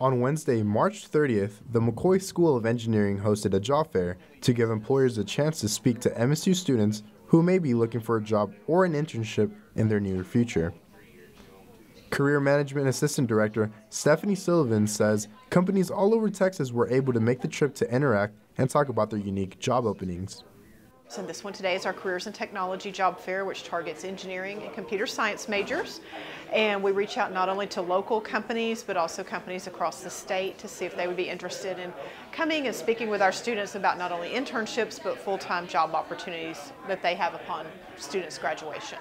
On Wednesday, March 30th, the McCoy School of Engineering hosted a job fair to give employers a chance to speak to MSU students who may be looking for a job or an internship in their near future. Career Management Assistant Director Stephanie Sullivan says companies all over Texas were able to make the trip to interact and talk about their unique job openings. And this one today is our Careers and Technology Job Fair, which targets engineering and computer science majors. And we reach out not only to local companies, but also companies across the state to see if they would be interested in coming and speaking with our students about not only internships, but full-time job opportunities that they have upon students' graduation.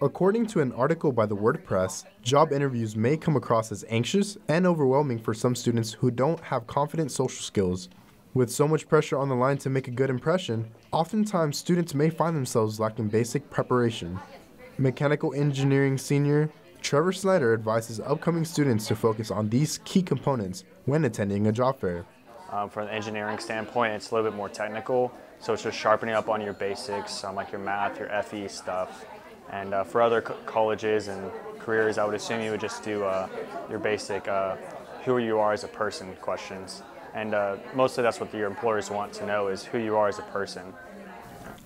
According to an article by the WordPress, job interviews may come across as anxious and overwhelming for some students who don't have confident social skills. With so much pressure on the line to make a good impression, oftentimes students may find themselves lacking basic preparation. Mechanical engineering senior Trevor Snyder advises upcoming students to focus on these key components when attending a job fair. Um, from an engineering standpoint, it's a little bit more technical, so it's just sharpening up on your basics, um, like your math, your FE stuff. And uh, for other co colleges and careers, I would assume you would just do uh, your basic uh, who you are as a person questions. And uh, mostly that's what your employers want to know is who you are as a person.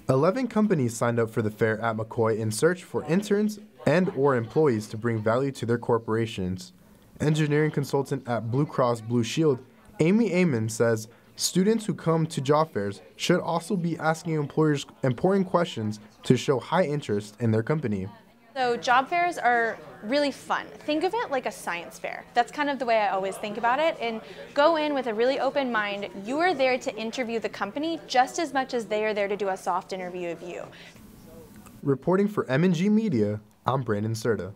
11 companies signed up for the fair at McCoy in search for interns and or employees to bring value to their corporations. Engineering consultant at Blue Cross Blue Shield, Amy Amon says students who come to job fairs should also be asking employers important questions to show high interest in their company. So job fairs are really fun. Think of it like a science fair. That's kind of the way I always think about it. And go in with a really open mind. You are there to interview the company just as much as they are there to do a soft interview of you. Reporting for MNG Media, I'm Brandon Serta.